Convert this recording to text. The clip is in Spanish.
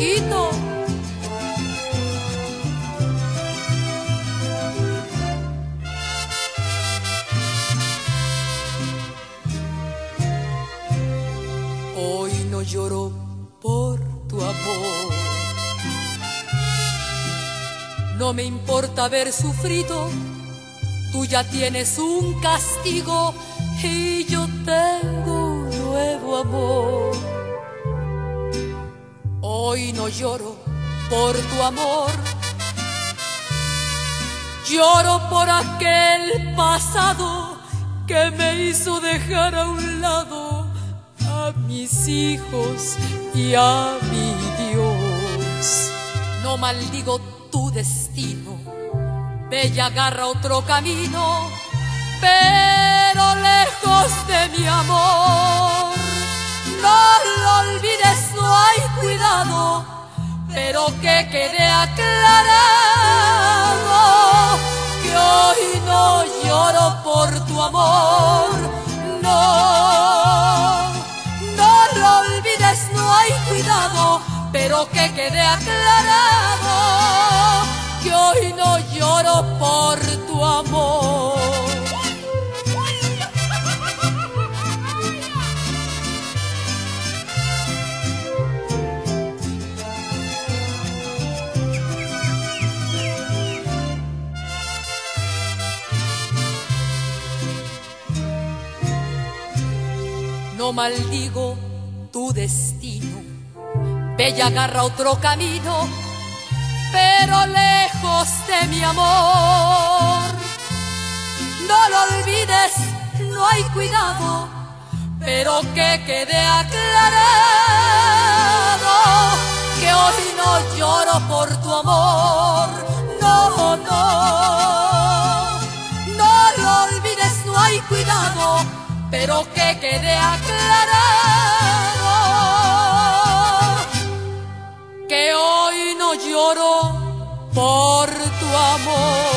Hoy no lloro por tu amor. No me importa haber sufrido, tú ya tienes un castigo y yo tengo lloro por tu amor, lloro por aquel pasado que me hizo dejar a un lado a mis hijos y a mi Dios. No maldigo tu destino, bella agarra otro camino, pero lejos de mi amor. No lo olvides, no hay cuidado, pero que quede aclarado que hoy no lloro por tu amor, no. No lo olvides, no hay cuidado, pero que quede aclarado que hoy no lloro por tu amor. No maldigo tu destino, bella agarra otro camino, pero lejos de mi amor. No lo olvides, no hay cuidado, pero que quede aclarado que hoy no lloro por tu amor. No, no, no lo olvides, no hay cuidado, pero que quede aclarado que hoy no lloro por tu amor.